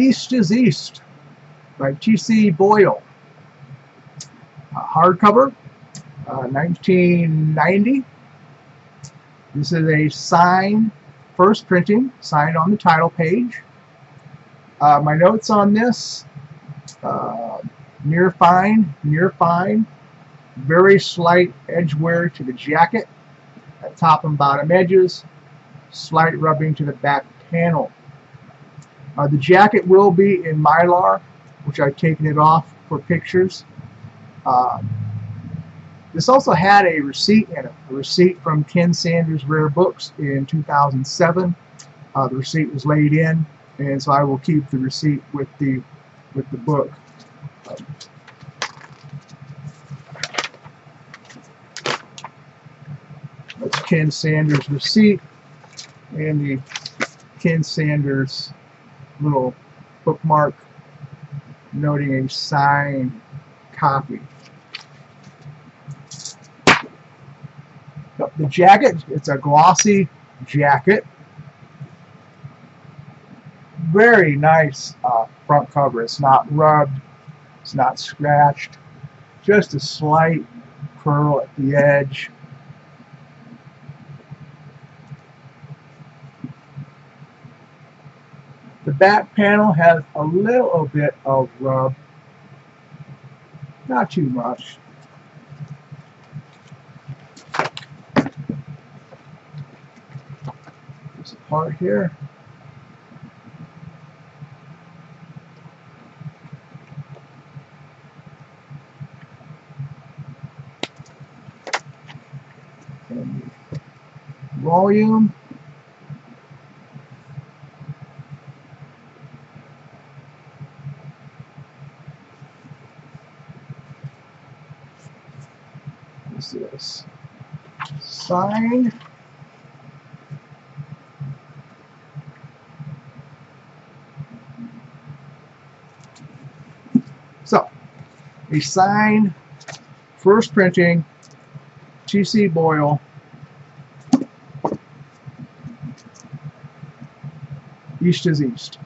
East is East by T.C. Boyle. Uh, hardcover, uh, 1990. This is a signed, first printing, signed on the title page. Uh, my notes on this, uh, near fine, near fine, very slight edge wear to the jacket at top and bottom edges, slight rubbing to the back panel. Uh, the jacket will be in Mylar, which I've taken it off for pictures. Uh, this also had a receipt in it, a receipt from Ken Sanders Rare Books in 2007. Uh, the receipt was laid in, and so I will keep the receipt with the with the book. That's Ken Sanders' receipt and the Ken Sanders little bookmark noting a signed copy. The jacket, it's a glossy jacket. Very nice uh, front cover. It's not rubbed. It's not scratched. Just a slight curl at the edge. The back panel has a little bit of rub. Not too much. This part here. Volume. What's this? Sign. So, a signed first printing T.C. Boyle East is East.